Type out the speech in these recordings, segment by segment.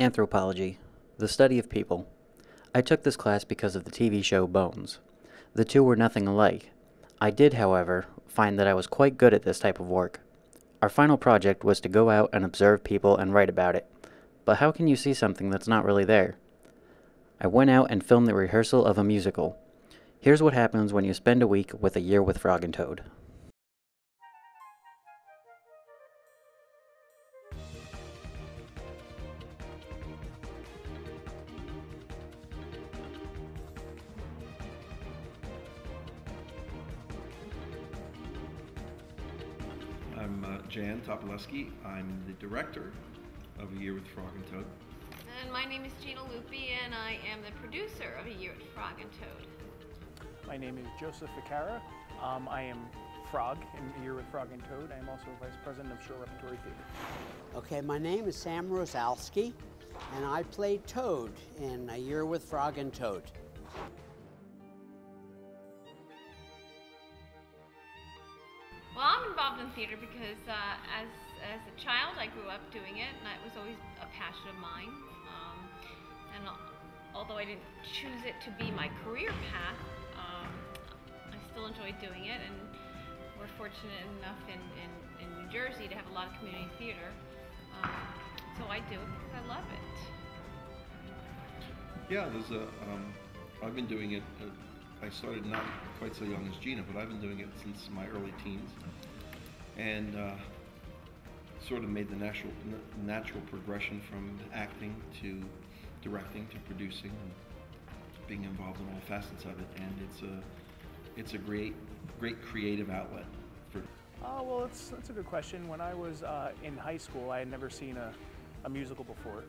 Anthropology, the study of people. I took this class because of the TV show Bones. The two were nothing alike. I did, however, find that I was quite good at this type of work. Our final project was to go out and observe people and write about it. But how can you see something that's not really there? I went out and filmed the rehearsal of a musical. Here's what happens when you spend a week with a year with Frog and Toad. Jan Topolewski. I'm the director of A Year with Frog and Toad. And my name is Gina Lupi, and I am the producer of A Year with Frog and Toad. My name is Joseph Ficara. Um, I am Frog in A Year with Frog and Toad. I am also Vice President of Show Repertory Theater. Okay, my name is Sam Rosalski, and I played Toad in A Year with Frog and Toad. Well, I'm involved in theater because uh, as, as a child I grew up doing it, and it was always a passion of mine. Um, and although I didn't choose it to be my career path, um, I still enjoy doing it. And we're fortunate enough in, in, in New Jersey to have a lot of community theater. Um, so I do it because I love it. Yeah, there's a. Um, I've been doing it. I started not quite so young as Gina, but I've been doing it since my early teens, and uh, sort of made the natural natural progression from acting to directing to producing and being involved in all facets of it. And it's a it's a great great creative outlet for Uh, well, that's, that's a good question. When I was uh, in high school, I had never seen a, a musical before.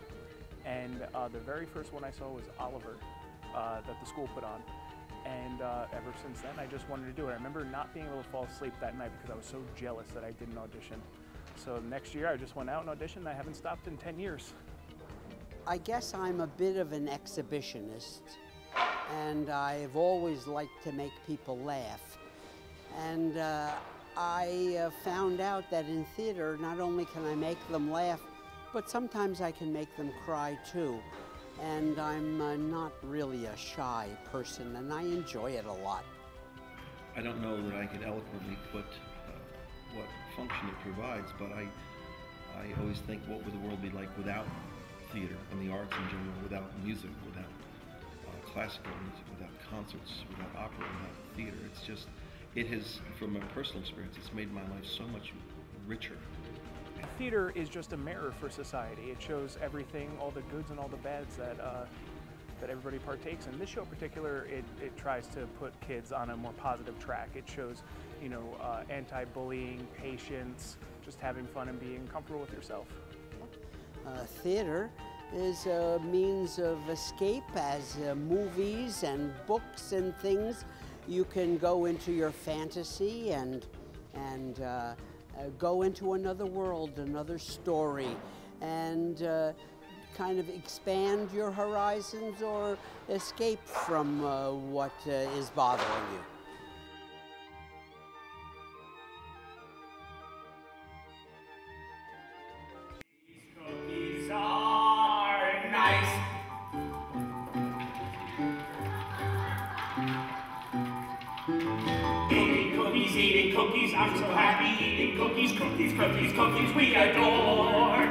And uh, the very first one I saw was Oliver uh, that the school put on. And uh, ever since then, I just wanted to do it. I remember not being able to fall asleep that night because I was so jealous that I didn't audition. So next year, I just went out and auditioned. I haven't stopped in 10 years. I guess I'm a bit of an exhibitionist, and I've always liked to make people laugh. And uh, I uh, found out that in theater, not only can I make them laugh, but sometimes I can make them cry too. And I'm uh, not really a shy person, and I enjoy it a lot. I don't know that I could eloquently put uh, what function it provides, but I, I always think, what would the world be like without theater and the arts in general, without music, without uh, classical music, without concerts, without opera, without theater. It's just, it has, from a personal experience, it's made my life so much richer. Theater is just a mirror for society. It shows everything, all the goods and all the bads that uh, that everybody partakes in. This show in particular, it, it tries to put kids on a more positive track. It shows, you know, uh, anti-bullying, patience, just having fun and being comfortable with yourself. Uh, theater is a means of escape as uh, movies and books and things. You can go into your fantasy and, and uh, go into another world, another story, and uh, kind of expand your horizons or escape from uh, what uh, is bothering you. Cookies, I'm so happy eating cookies, cookies, cookies, cookies, we adore.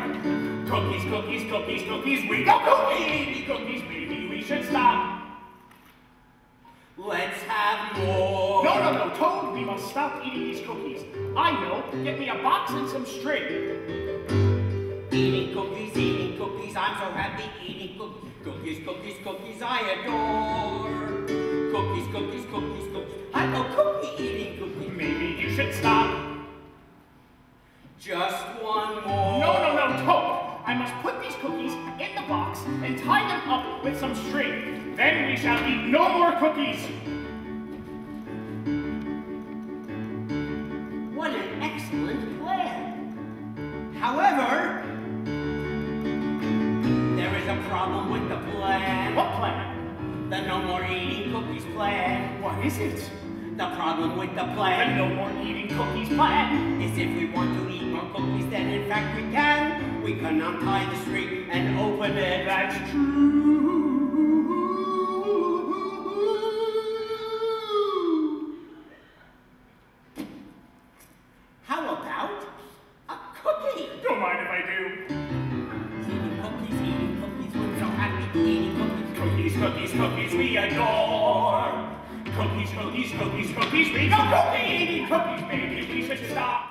Cookies, cookies, cookies, cookies, we go cookie, eating cookies, maybe we should stop. Let's have more. No, no, no, Toad, we must stop eating these cookies. I know, get me a box and some string. Eating cookies, eating cookies, I'm so happy eating cookies. Cookies, cookies, cookies, I adore. Cookies, cookies, cookies, cookies, I go cookie eating cookies. Maybe you should stop. Just one more. No, no, no, Toad. I must put these cookies in the box and tie them up with some string. Then we shall eat no more cookies. What an excellent plan. However, there is a problem with the plan. What plan? The no more eating cookies plan. What is it? The problem with the plan no more eating cookies plan. is if we want to eat more cookies, then in fact we can. We can untie the string and open it. that's true. How about a cookie? Don't mind if I do. Eating cookies, eating cookies, we're so Cookies, cookies, cookies, cookies, we go cookie eating cookies. Maybe we should stop.